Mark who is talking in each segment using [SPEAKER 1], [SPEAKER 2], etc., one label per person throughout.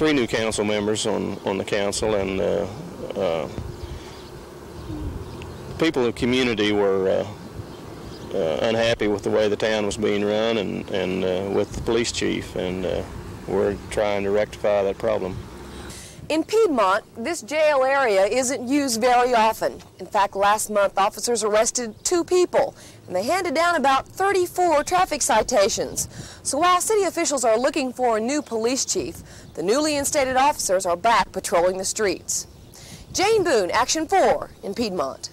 [SPEAKER 1] three new council members on, on the council, and uh, uh, people in the community were uh, uh, unhappy with the way the town was being run and, and uh, with the police chief, and we're trying to rectify that problem.
[SPEAKER 2] In Piedmont, this jail area isn't used very often. In fact, last month, officers arrested two people, and they handed down about 34 traffic citations. So while city officials are looking for a new police chief, the newly instated officers are back patrolling the streets. Jane Boone, Action 4 in Piedmont.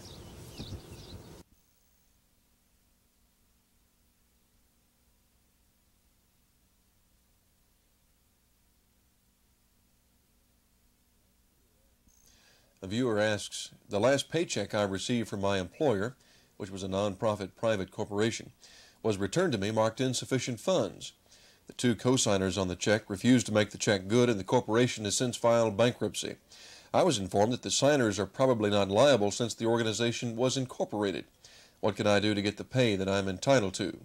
[SPEAKER 3] A viewer asks, the last paycheck I received from my employer, which was a nonprofit private corporation, was returned to me marked insufficient funds. The two co-signers on the check refused to make the check good and the corporation has since filed bankruptcy. I was informed that the signers are probably not liable since the organization was incorporated. What can I do to get the pay that I am entitled to?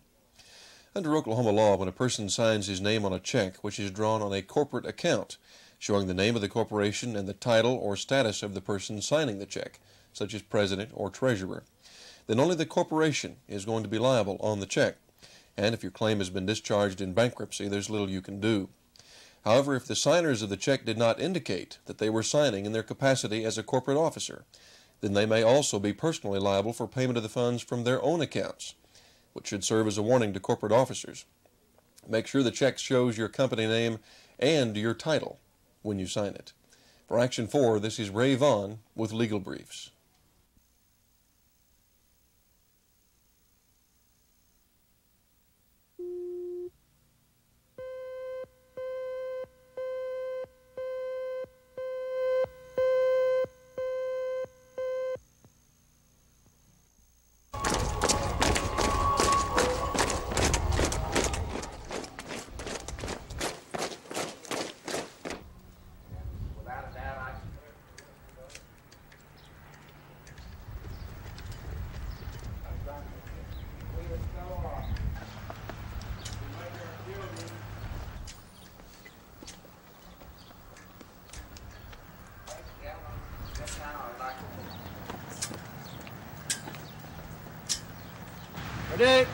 [SPEAKER 3] Under Oklahoma law, when a person signs his name on a check which is drawn on a corporate account, showing the name of the corporation and the title or status of the person signing the check, such as president or treasurer, then only the corporation is going to be liable on the check. And if your claim has been discharged in bankruptcy, there's little you can do. However, if the signers of the check did not indicate that they were signing in their capacity as a corporate officer, then they may also be personally liable for payment of the funds from their own accounts, which should serve as a warning to corporate officers. Make sure the check shows your company name and your title when you sign it. For Action 4, this is Ray Vaughn with Legal Briefs.
[SPEAKER 4] Hurry!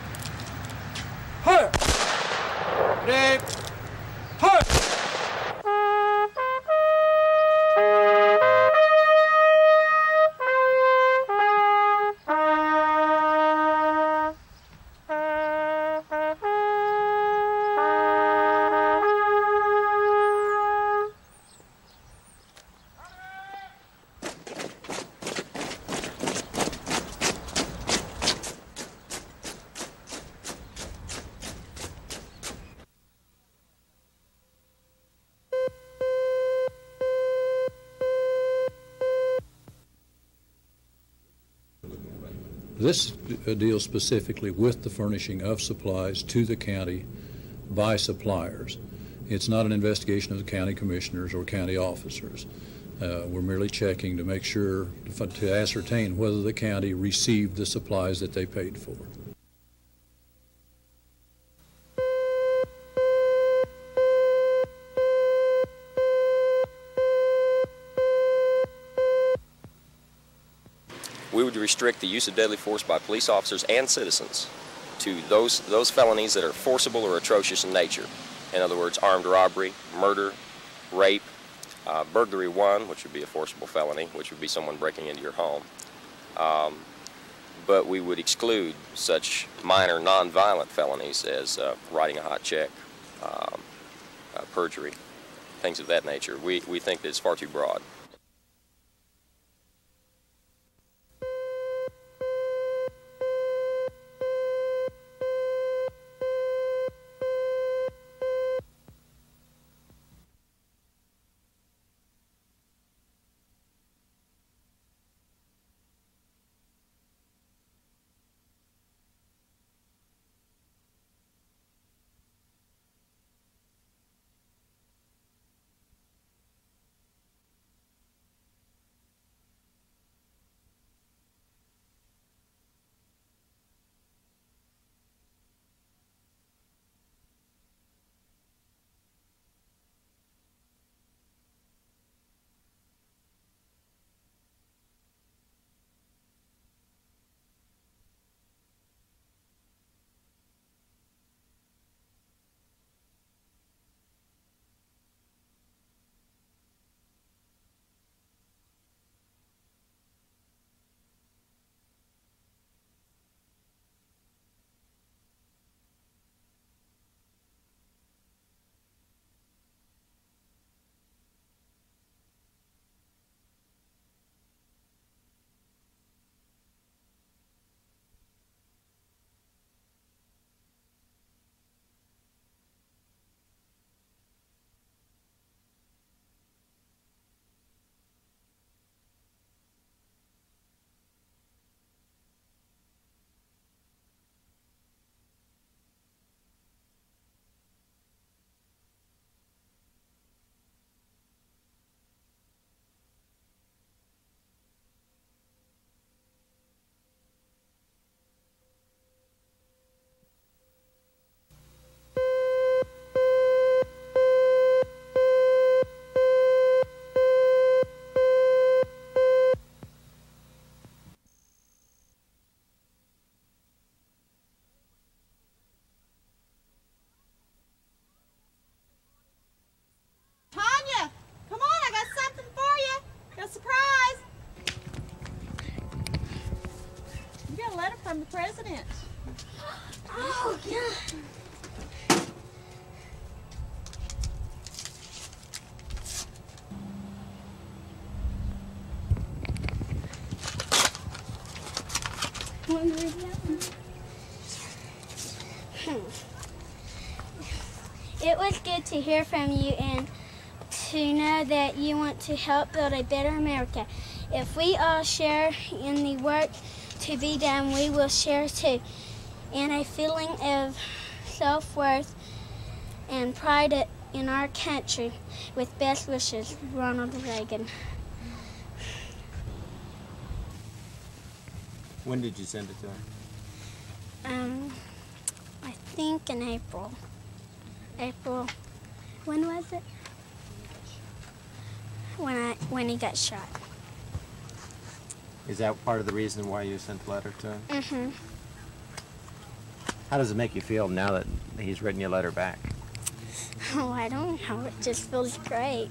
[SPEAKER 5] This deals specifically with the furnishing of supplies to the county by suppliers. It's not an investigation of the county commissioners or county officers. Uh, We're merely checking to make sure, to ascertain whether the county received the supplies that they paid for.
[SPEAKER 6] Restrict the use of deadly force by police officers and citizens to those those felonies that are forcible or atrocious in nature. In other words, armed robbery, murder, rape, uh, burglary one, which would be a forcible felony, which would be someone breaking into your home. Um, but we would exclude such minor nonviolent felonies as uh, writing a hot check, um, uh, perjury, things of that nature. We, we think that it's far too broad.
[SPEAKER 7] To hear from you and to know that you want to help build a better America. If we all share in the work to be done, we will share too. And a feeling of self worth and pride in our country. With best wishes, Ronald Reagan.
[SPEAKER 8] When did you send it to her?
[SPEAKER 7] Um, I think in April. April. When was it? When I when he got shot.
[SPEAKER 8] Is that part of the reason why you sent the letter to him?
[SPEAKER 7] Mm-hmm.
[SPEAKER 8] How does it make you feel now that he's written your letter back?
[SPEAKER 7] Oh, I don't know. It just feels great.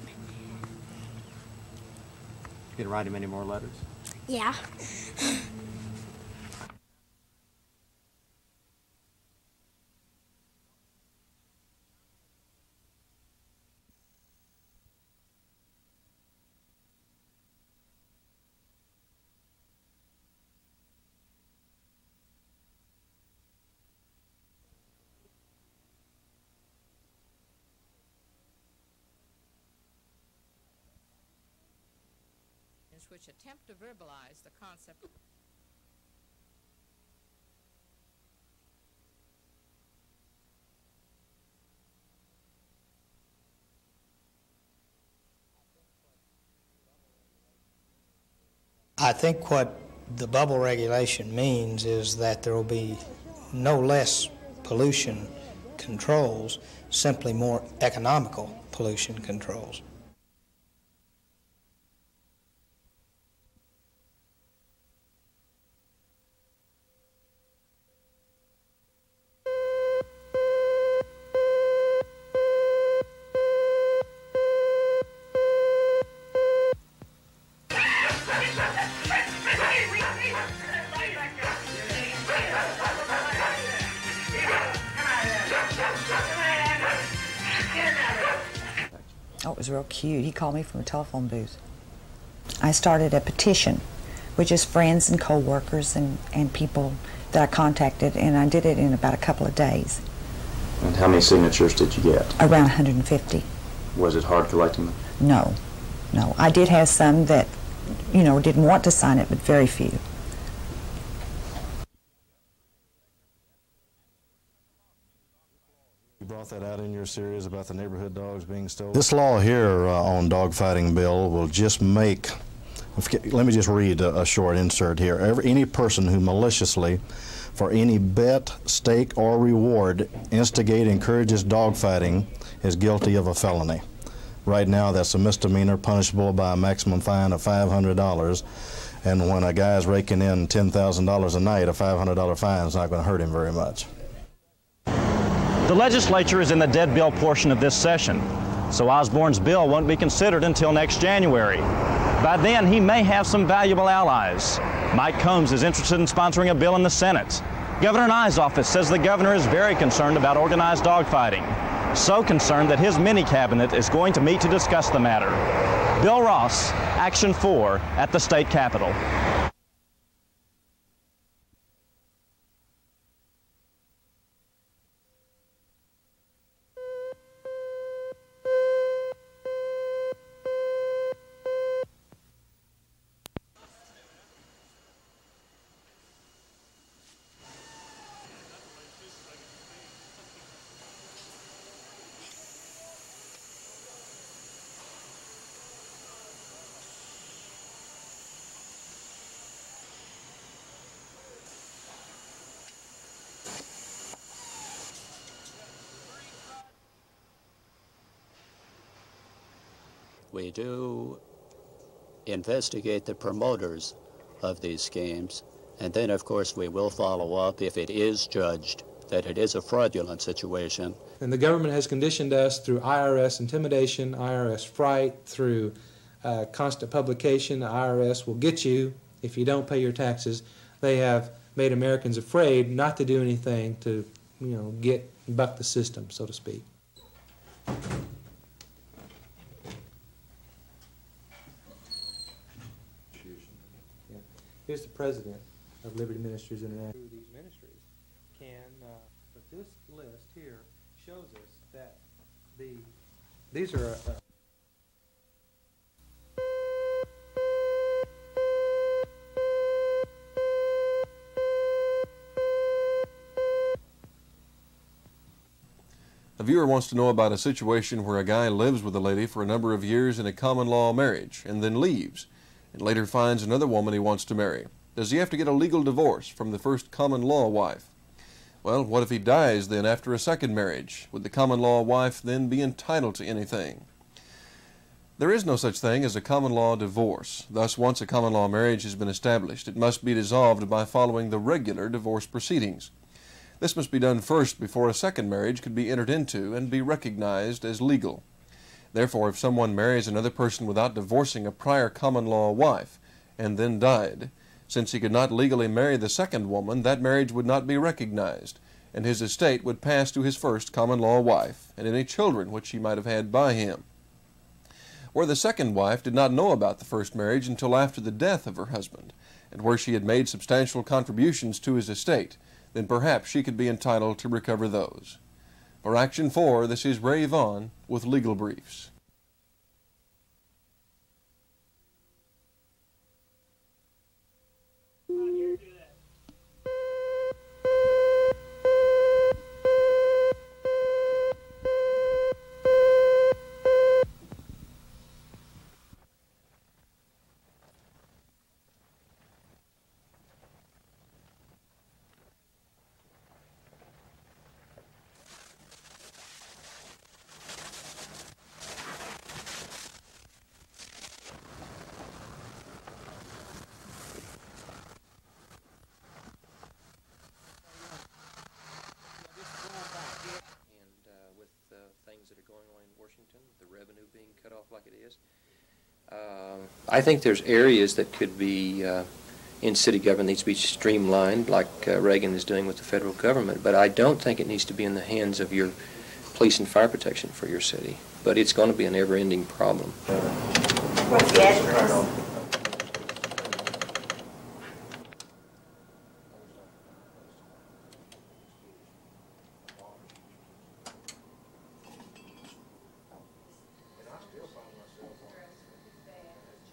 [SPEAKER 8] You gonna write him any more letters?
[SPEAKER 7] Yeah.
[SPEAKER 9] Which attempt to verbalize the concept
[SPEAKER 10] I think what the bubble regulation means is that there will be no less pollution controls, simply more economical pollution controls.
[SPEAKER 11] Cute. He called me from a telephone booth. I started a petition, which is friends and co-workers and, and people that I contacted, and I did it in about a couple of days.
[SPEAKER 6] And how many signatures did you get?
[SPEAKER 11] Around 150.
[SPEAKER 6] Was it hard collecting them?
[SPEAKER 11] No, no. I did have some that, you know, didn't want to sign it, but very few.
[SPEAKER 12] Brought that out in your series about the neighborhood dogs being stolen. This law here uh, on dogfighting bill will just make, let me just read a, a short insert here. Every, any person who maliciously, for any bet, stake, or reward, instigate, encourages dogfighting is guilty of a felony. Right now, that's a misdemeanor punishable by a maximum fine of $500. And when a guy's raking in $10,000 a night, a $500 fine is not going to hurt him very much.
[SPEAKER 13] The legislature is in the dead bill portion of this session, so Osborne's bill won't be considered until next January. By then, he may have some valuable allies. Mike Combs is interested in sponsoring a bill in the Senate. Governor Nigh's office says the governor is very concerned about organized dogfighting. So concerned that his mini cabinet is going to meet to discuss the matter. Bill Ross, Action 4 at the state capitol.
[SPEAKER 14] We do investigate the promoters of these schemes, and then, of course, we will follow up if it is judged that it is a fraudulent situation.
[SPEAKER 15] And the government has conditioned us through IRS intimidation, IRS fright, through uh, constant publication. The IRS will get you if you don't pay your taxes. They have made Americans afraid not to do anything to, you know, get buck the system, so to speak. Here's the president of Liberty Ministries International. These ministries can, uh, but this list here shows us that The, these are. Uh,
[SPEAKER 3] A viewer wants to know about a situation where a guy lives with a lady for a number of years in a common law marriage and then leaves and later finds another woman he wants to marry. Does he have to get a legal divorce from the first common law wife? Well, what if he dies then after a second marriage? Would the common law wife then be entitled to anything? There is no such thing as a common law divorce. Thus, once a common law marriage has been established, it must be dissolved by following the regular divorce proceedings. This must be done first before a second marriage could be entered into and be recognized as legal. Therefore, if someone marries another person without divorcing a prior common law wife and then died, since he could not legally marry the second woman, that marriage would not be recognized, and his estate would pass to his first common law wife and any children which she might have had by him. Where the second wife did not know about the first marriage until after the death of her husband, and where she had made substantial contributions to his estate, then perhaps she could be entitled to recover those. For Action 4, this is Ray Vaughn with Legal Briefs.
[SPEAKER 16] I think there's areas that could be uh, in city government needs to be streamlined, like uh, Reagan is doing with the federal government. But I don't think it needs to be in the hands of your police and fire protection for your city. But it's going to be an ever-ending problem.
[SPEAKER 17] What's the address?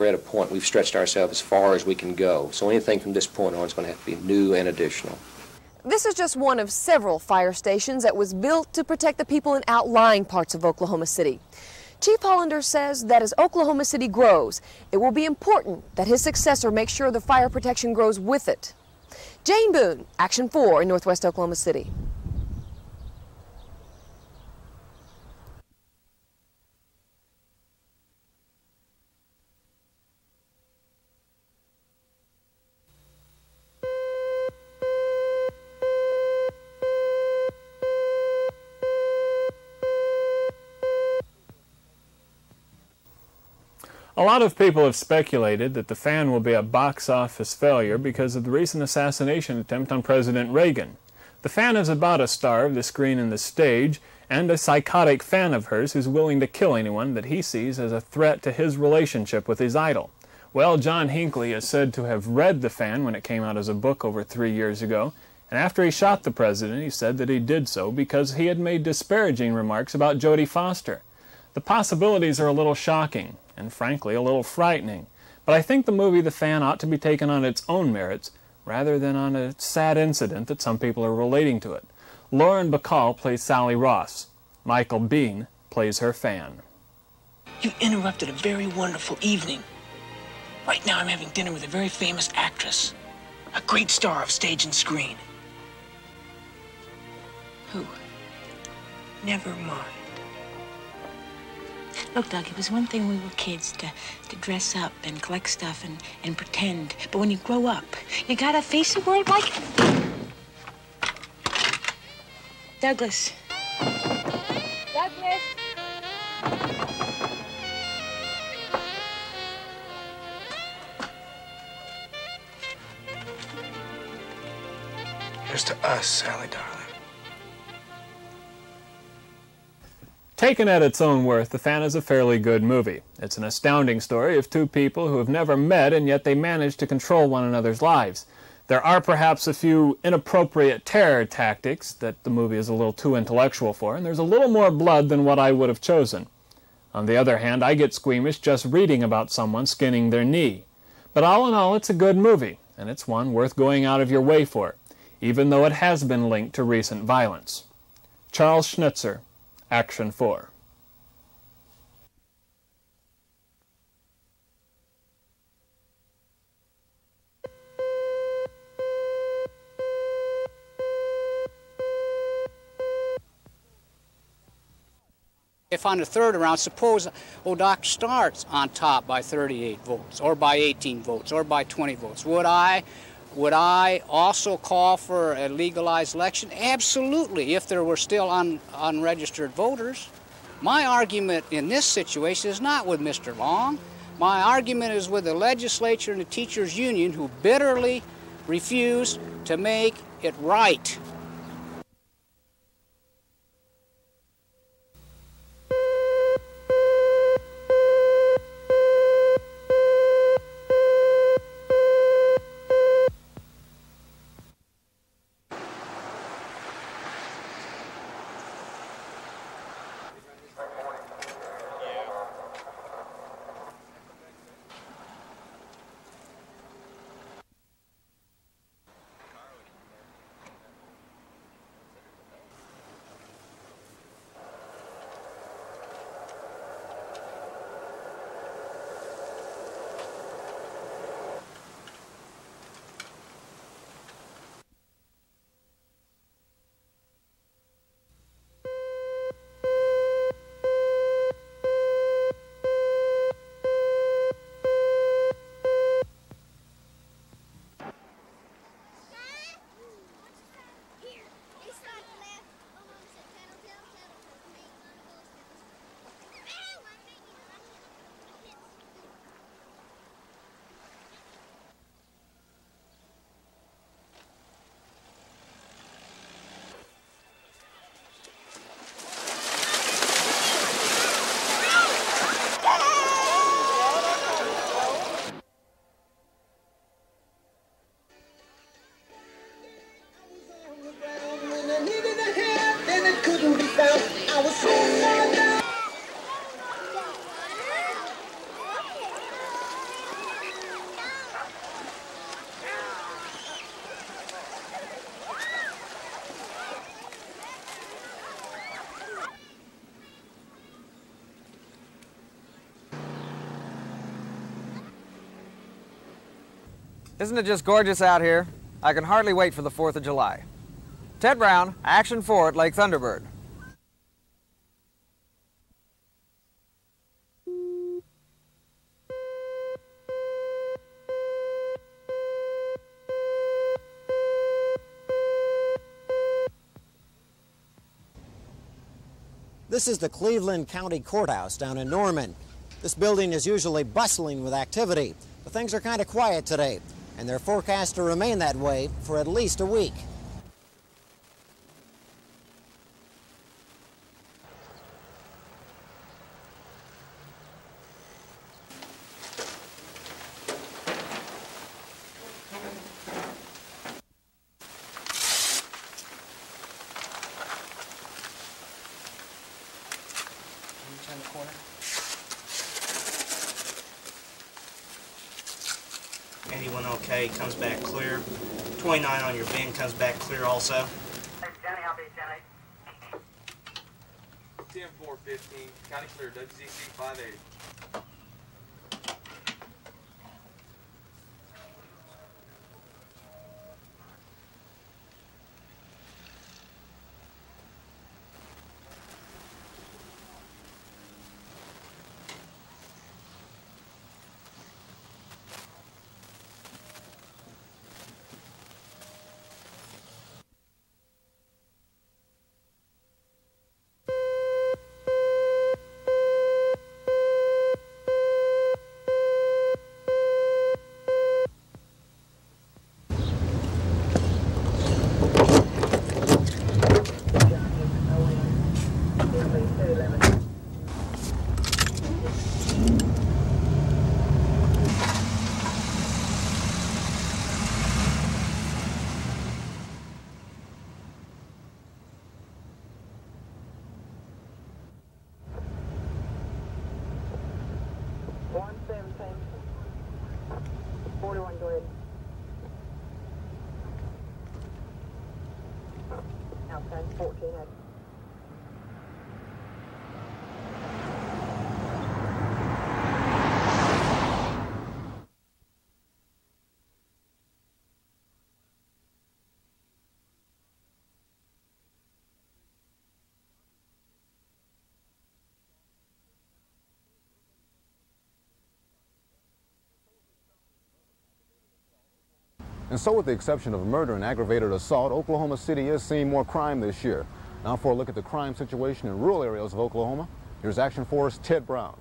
[SPEAKER 16] We're at a point we've stretched ourselves as far as we can go. So anything from this point on is going to have to be new and additional.
[SPEAKER 2] This is just one of several fire stations that was built to protect the people in outlying parts of Oklahoma City. Chief Hollander says that as Oklahoma City grows, it will be important that his successor make sure the fire protection grows with it. Jane Boone, Action 4 in Northwest Oklahoma City.
[SPEAKER 18] A lot of people have speculated that the fan will be a box office failure because of the recent assassination attempt on President Reagan. The fan is about a star of the screen and the stage, and a psychotic fan of hers who's willing to kill anyone that he sees as a threat to his relationship with his idol. Well, John Hinckley is said to have read The Fan when it came out as a book over three years ago, and after he shot the president, he said that he did so because he had made disparaging remarks about Jodie Foster. The possibilities are a little shocking, and frankly a little frightening. But I think the movie The Fan ought to be taken on its own merits rather than on a sad incident that some people are relating to it. Lauren Bacall plays Sally Ross. Michael Biehn plays her fan.
[SPEAKER 19] You interrupted a very wonderful evening. Right now I'm having dinner with a very famous actress, a great star of stage and screen. Who? Never mind.
[SPEAKER 20] Look, Doug, it was one thing when we were kids to, to dress up and collect stuff and, and pretend. But when you grow up, you gotta face the world like. Douglas. Douglas.
[SPEAKER 19] Here's to us, Sally, darling.
[SPEAKER 18] Taken at its own worth, The Fan is a fairly good movie. It's an astounding story of two people who have never met and yet they manage to control one another's lives. There are perhaps a few inappropriate terror tactics that the movie is a little too intellectual for, and there's a little more blood than what I would have chosen. On the other hand, I get squeamish just reading about someone skinning their knee. But all in all, it's a good movie, and it's one worth going out of your way for, even though it has been linked to recent violence. Charles Schnitzer, Action 4.
[SPEAKER 21] If on the third round, suppose ODOC starts on top by 38 votes, or by 18 votes, or by 20 votes, would I, would I also call for a legalized election? Absolutely, if there were still un, unregistered voters. My argument in this situation is not with Mr. Long. My argument is with the legislature and the teachers' union who bitterly refused to make it right.
[SPEAKER 22] Isn't it just gorgeous out here? I can hardly wait for the 4th of July. Ted Brown, Action 4 at Lake Thunderbird.
[SPEAKER 23] This is the Cleveland County Courthouse down in Norman. This building is usually bustling with activity, but things are kind of quiet today, and they're forecast to remain that way for at least a week.
[SPEAKER 24] Okay, comes back clear. 29 on your bin comes back clear also.
[SPEAKER 25] 10 4 15, county clear, WZC 580.
[SPEAKER 26] And so with the exception of murder and aggravated assault, Oklahoma City is seeing more crime this year. Now for a look at the crime situation in rural areas of Oklahoma, here's Action 4's Ted Brown.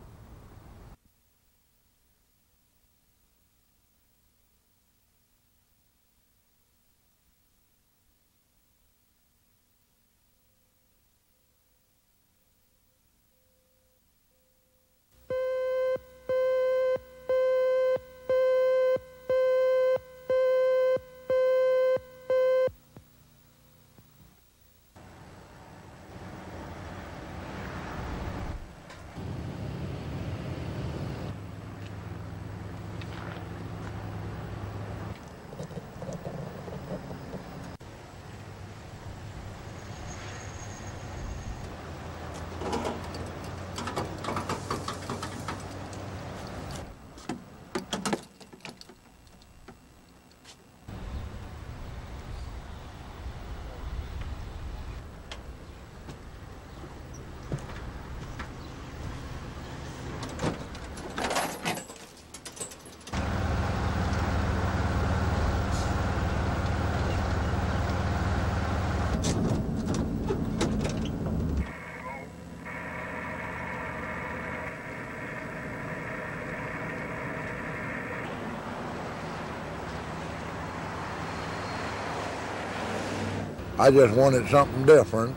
[SPEAKER 27] I just wanted something different.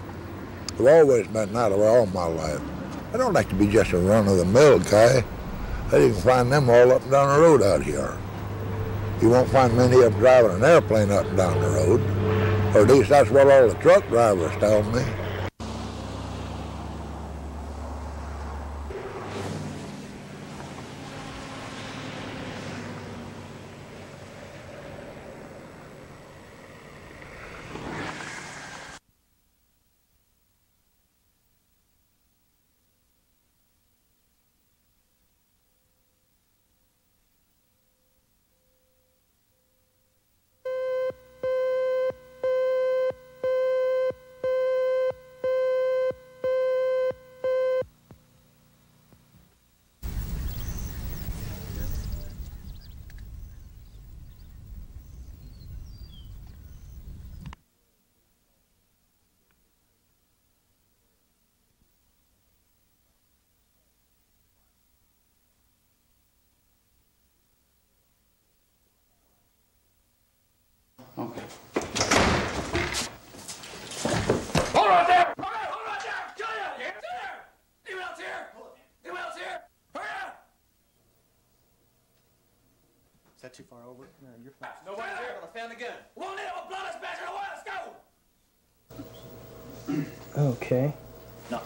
[SPEAKER 27] I've always been that way all my life. I don't like to be just a run-of-the-mill guy. I can find them all up and down the road out here. You won't find many of them driving an airplane up and down the road. Or at least that's what all the truck drivers tell me.
[SPEAKER 28] Okay.
[SPEAKER 29] Hold right there! Hold right, hold right there! Get out here! Get there! Anyone else here? Anyone else here? Hurry up!
[SPEAKER 28] Is that too far over? No, you're fine.
[SPEAKER 29] Ah, nobody's here, but I found the gun. One in with blood splatter away, let's go!
[SPEAKER 10] Okay.
[SPEAKER 28] No.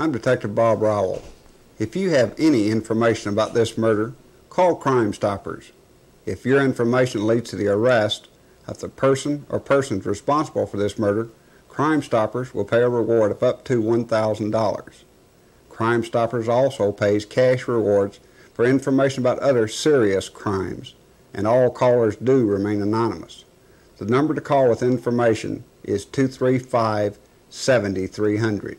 [SPEAKER 30] I'm Detective Bob Rowell. If you have any information about this murder, call Crime Stoppers. If your information leads to the arrest of the person or persons responsible for this murder, Crime Stoppers will pay a reward of up to $1,000. Crime Stoppers also pays cash rewards for information about other serious crimes, and all callers do remain anonymous. The number to call with information is 235 7300.